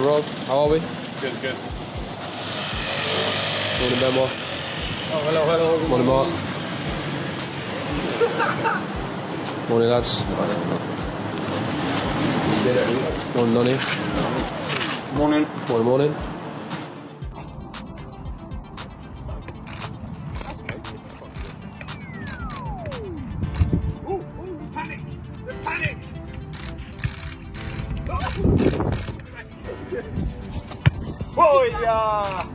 Rob. How are we? Good, good. Morning, Benoit. Oh, hello, hello. Morning, Mark. Morning, lads. Morning, Noni. Morning. Morning, morning. Oh, yeah.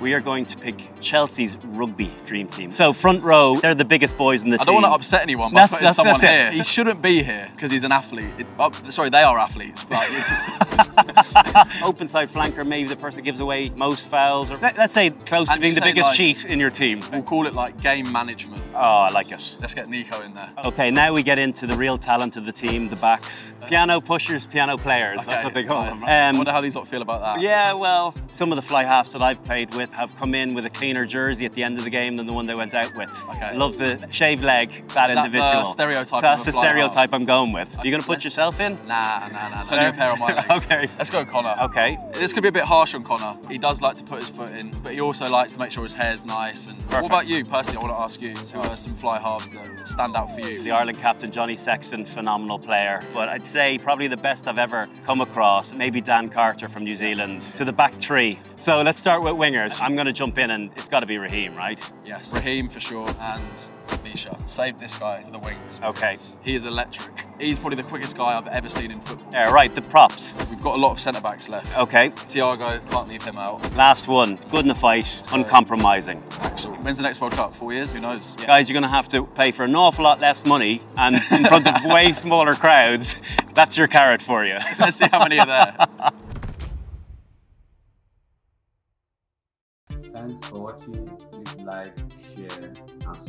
We are going to pick Chelsea's rugby dream team. So front row, they're the biggest boys in the I team. don't want to upset anyone by That's- putting that's- someone that's here. He shouldn't be here because he's an athlete. It- oh, sorry, they are athletes. But Open side flanker, maybe the person that gives away most fouls, or let, us say close to being the biggest like- cheat in your team. we'll call it like game management. Oh, I like it. Let's get Nico in there. Okay, now we get into the real talent of the team, the backs. Piano pushers, piano players. That's what they call them. I Um, wonder how these lot feel about that. Yeah, well, some of the fly halves that I've played with have come in with a cleaner jersey at the end of the game than the one they went out with. Okay. Love the shaved leg, that Is that the individual. stereotype So that's a the stereotype I'm going with. Are you going to put yourself in? Nah, nah, nah. Plenty of hair on my legs. Okay. Let's go, Conor. Okay. This could be a bit harsh on Conor. He does like to put his foot in, but he also likes to make sure his hair's nice. And Perfect. what about you, personally? I want to ask you. Who are some fly halves that stand out for you? The Ireland captain, Johnny Sexton, phenomenal player. But I'd say probably the best I've ever come across, maybe Dan Carter from New Zealand, to the back three. So let's start with wingers. I'm going to jump in and it's got to be Raheem, right? Yes, Raheem for sure, and Misha. Save this guy for the wings. Okay. because He is electric. He's probably the quickest guy I've ever seen in football. Uh, right, the props. We've got a lot of centre backs left. Okay. Thiago, can't leave him out. Last one. Good in the fight, uncompromising. Axel. When's the next World Cup? Four years? Who knows? Guys, you're going to have to pay for an awful lot less money and in front of way smaller crowds. That's your carrot for you. Let's see how many are there. Thanks for watching. Please like, share, and subscribe.